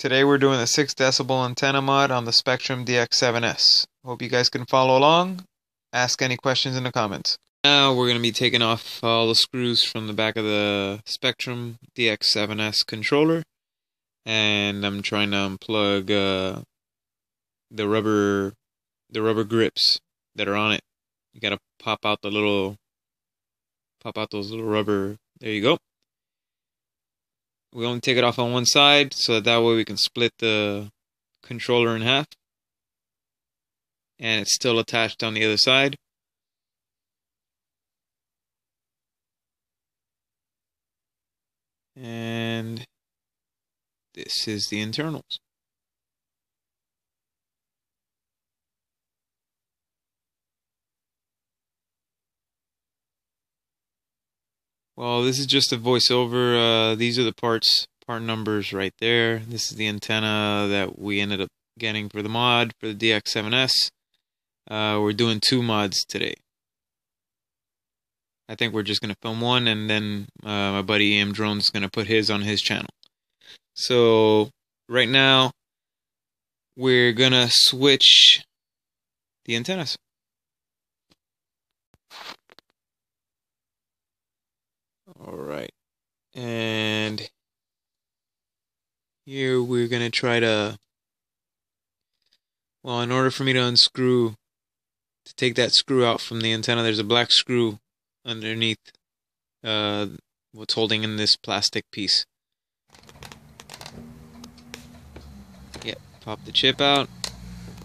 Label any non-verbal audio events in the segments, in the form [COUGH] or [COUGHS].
Today we're doing the 6 decibel antenna mod on the Spektrum DX7S. Hope you guys can follow along. Ask any questions in the comments. Now we're going to be taking off all the screws from the back of the Spektrum DX7S controller. And I'm trying to unplug uh, the rubber the rubber grips that are on it. You got to pop out the little pop out those little rubber. There you go we only take it off on one side so that, that way we can split the controller in half. And it's still attached on the other side. And this is the internals Well, this is just a voiceover. Uh, these are the parts, part numbers right there. This is the antenna that we ended up getting for the mod for the DX7S. Uh, we're doing two mods today. I think we're just going to film one, and then uh, my buddy EM Drones going to put his on his channel. So, right now, we're going to switch the antennas. All right. And here we're going to try to, well, in order for me to unscrew, to take that screw out from the antenna, there's a black screw underneath uh, what's holding in this plastic piece. Yep, pop the chip out.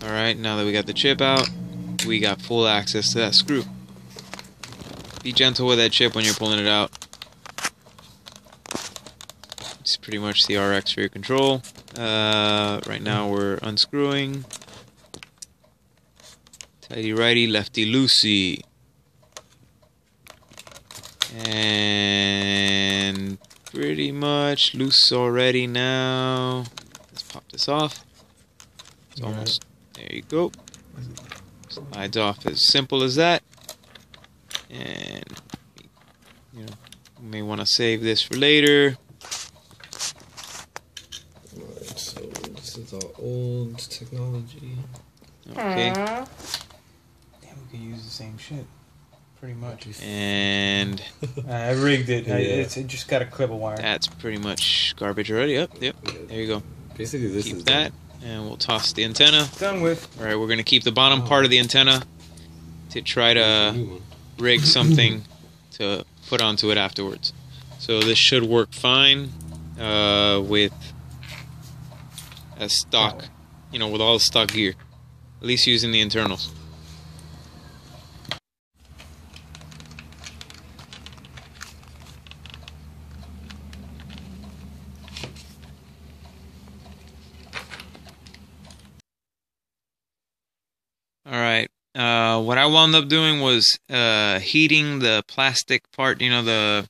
Alright, now that we got the chip out, we got full access to that screw. Be gentle with that chip when you're pulling it out. It's pretty much the RX for your control. Uh, right now we're unscrewing. Tighty righty, lefty loosey. And pretty much loose already now. Let's pop this off. It's All almost, right. there you go. Slides off as simple as that. And, you know, you may want to save this for later. is all old technology. Okay. Damn, we can use the same shit. Pretty much. And [LAUGHS] I rigged it. Yeah. I, it's, it just got a clip of wire. That's pretty much garbage already. Yep, yep. There you go. Basically, this keep is that, done. and we'll toss the antenna. Done with. All right, we're gonna keep the bottom oh. part of the antenna to try to rig [COUGHS] something to put onto it afterwards. So this should work fine uh, with as stock, you know, with all the stock gear. At least using the internals. Alright, uh, what I wound up doing was uh, heating the plastic part, you know, the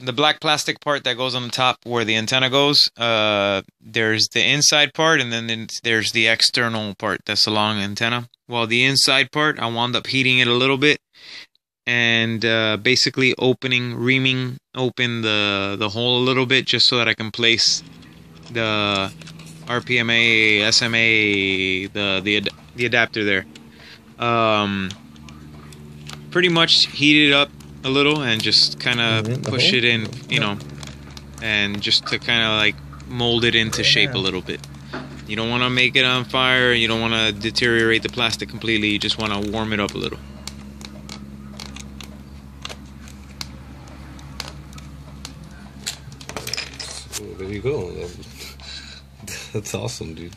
the black plastic part that goes on the top where the antenna goes, uh, there's the inside part, and then there's the external part that's the long antenna. Well, the inside part, I wound up heating it a little bit, and uh, basically opening, reaming open the the hole a little bit, just so that I can place the RPMA, SMA, the the the adapter there. Um, pretty much heated up a little and just kind of mm-hmm. push it in, you know, and just to kind of like mold it into shape a little bit. You don't want to make it on fire. You don't want to deteriorate the plastic completely. You just want to warm it up a little. So there you go. [LAUGHS] That's awesome, dude.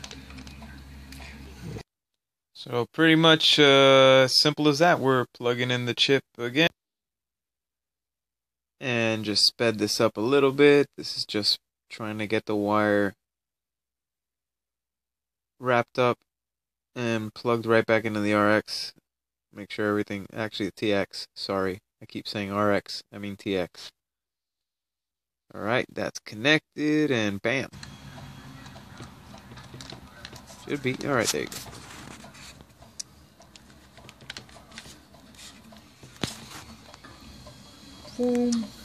So pretty much uh, simple as that. We're plugging in the chip again and just sped this up a little bit. This is just trying to get the wire wrapped up and plugged right back into the RX. Make sure everything, actually the TX, sorry. I keep saying RX, I mean TX. Alright, that's connected and bam. Should be, alright, there you go. Boom.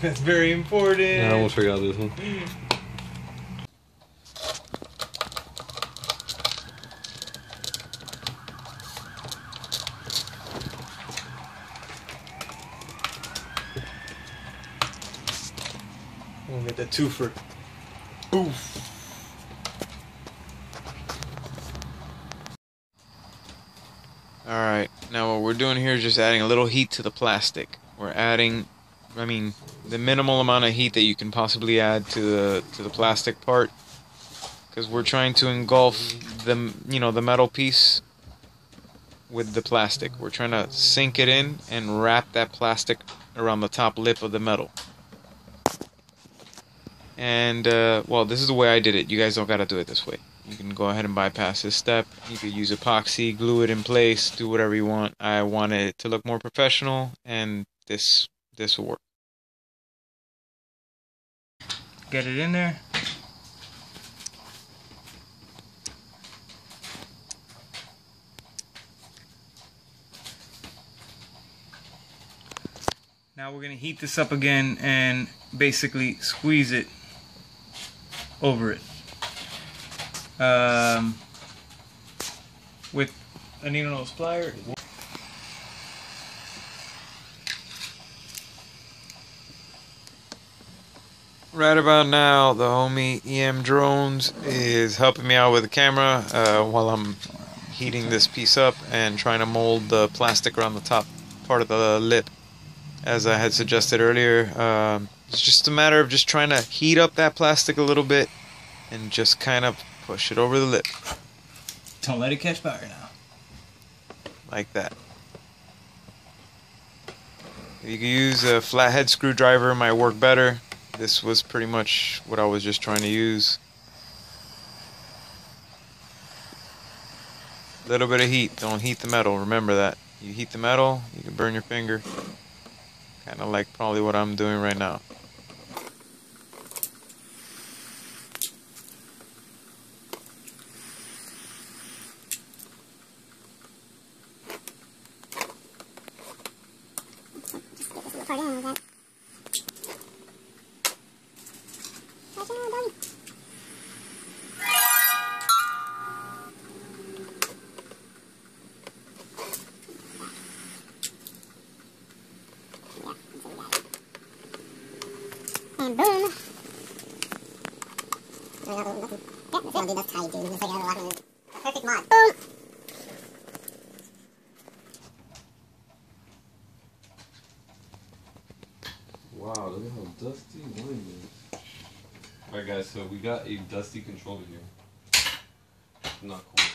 That's very important. Yeah, I almost forgot this one. We'll get the twofer. Boof. Alright, now what we're doing here is just adding a little heat to the plastic. We're adding, I mean, the minimal amount of heat that you can possibly add to the to the plastic part, because we're trying to engulf the you know the metal piece with the plastic. We're trying to sink it in and wrap that plastic around the top lip of the metal. And uh, well, this is the way I did it. You guys don't gotta do it this way. You can go ahead and bypass this step. You could use epoxy, glue it in place, do whatever you want. I want it to look more professional, and this this will work. Get it in there. Now we're gonna heat this up again and basically squeeze it over it. Um, with a needle nose plier. Right about now, the homie EM Drones is helping me out with the camera uh, while I'm heating this piece up and trying to mold the plastic around the top part of the lip, as I had suggested earlier. Um, it's just a matter of just trying to heat up that plastic a little bit and just kind of push it over the lip Don't let it catch fire now. like that. You can use a flathead screwdriver, might work better. This was pretty much what I was just trying to use. A Little bit of heat. Don't heat the metal. Remember that. You heat the metal, you can burn your finger. Kind of like probably what I'm doing right now. And boom. Yeah, that's how I do that's. It's like I have a lot of perfect mod. Boom. Wow, look at how dusty mine is. Alright guys, so we got a dusty controller here. Not cool.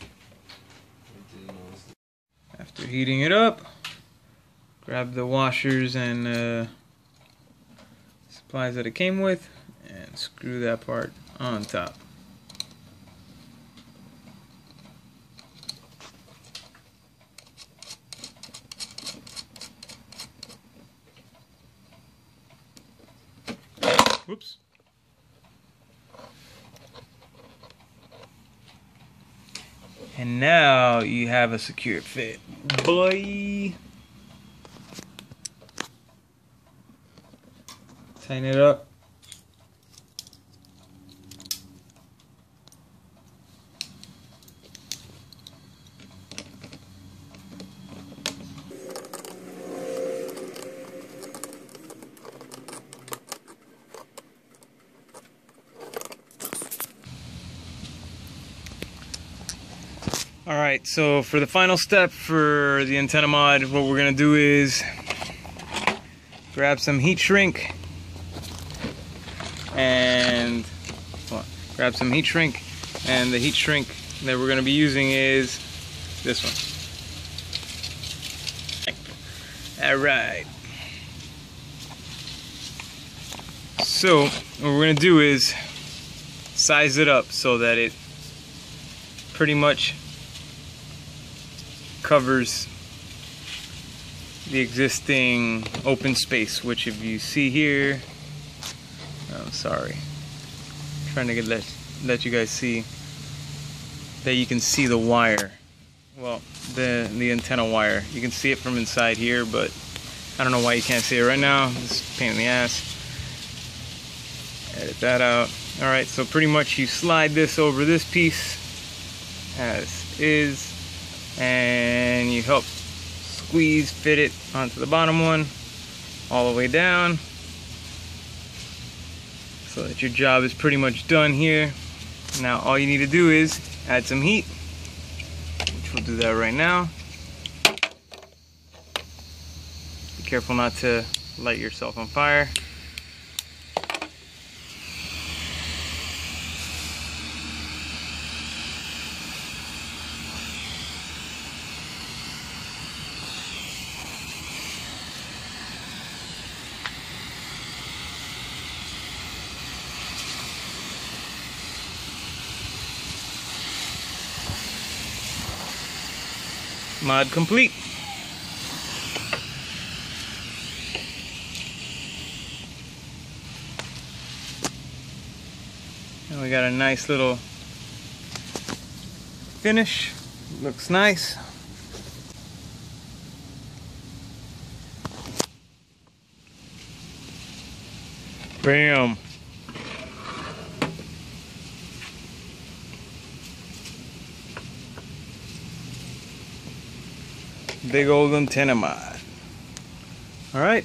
I didn't notice After heating it up, grab the washers and uh, supplies that it came with and screw that part on top. Whoops. And now you have a secure fit. Boy. Tighten it up. All right, so for the final step for the antenna mod, what we're gonna do is grab some heat shrink and on, grab some heat shrink, and the heat shrink that we're gonna be using is this one. All right. So what we're gonna do is size it up so that it pretty much covers the existing open space, which if you see here, I'm sorry, trying to get let let you guys see that you can see the wire. Well, the the antenna wire. You can see it from inside here, but I don't know why you can't see it right now. It's pain in the ass. Edit that out. Alright, so pretty much you slide this over this piece as is and you help squeeze fit it onto the bottom one all the way down so that your job is pretty much done here. Now all you need to do is add some heat which we'll do that right now. Be careful not to light yourself on fire mod complete. And we got a nice little finish. Looks nice. Bam big old antenna mod. All right.